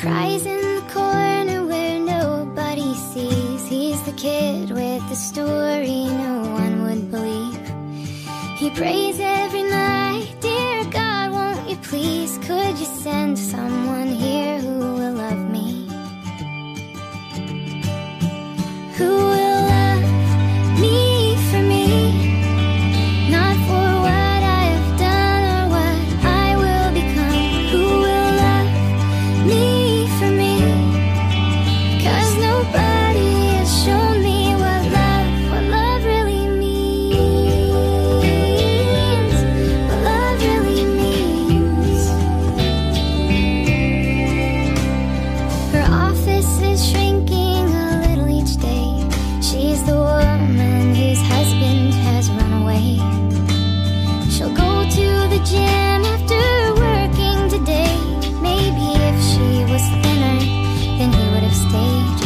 cries in the corner where nobody sees. He's the kid with the story no one would believe. He prays stage